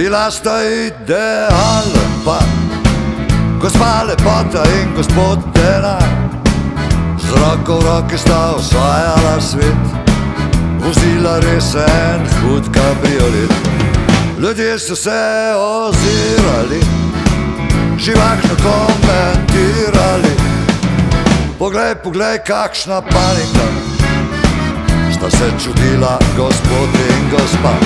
Bila sta idealen pa, gospa lepota in gospod denar. Z roko v roki sta osvajala svet, vozila resen hud kabriolet. Ljudje so se ozirali, živahno komentirali. Poglej, poglej, kakšna panika, sta se čudila gospod in gospa.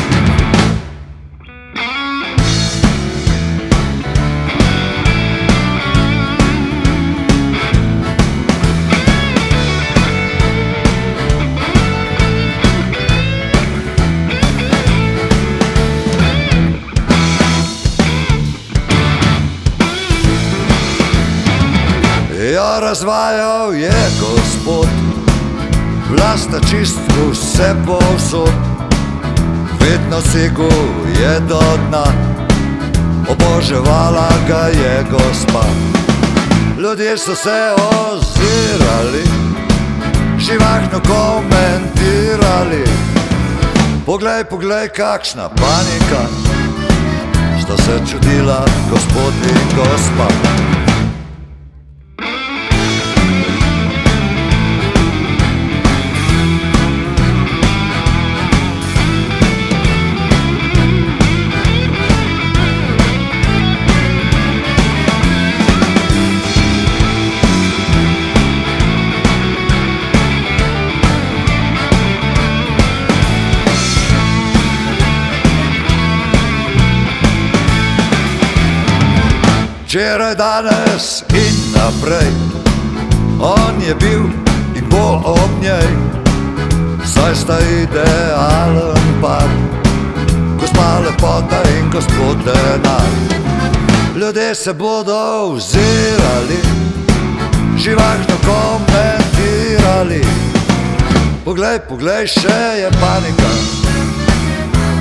Razvajal je gospod, vlasta čist vse povsod, vedno segel je do dna, oboževala ga je gospa. Ljudje so se ozirali, živahno komentirali. Poglej, poglej, kakšna panika, sta se čudila gospod in gospa. Včeraj, danes in naprej, on je bil in bo ob njej, saj sta idealen par, gospa lepota in gospod denar. Ljudje se bodo ozirali, živahno komentirali. Poglej, poglej, še je panika,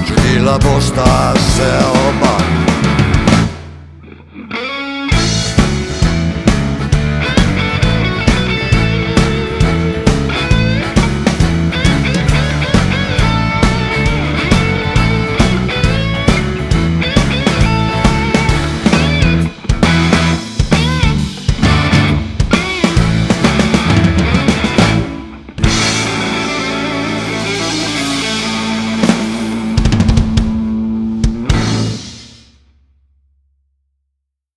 čudila bosta se oba.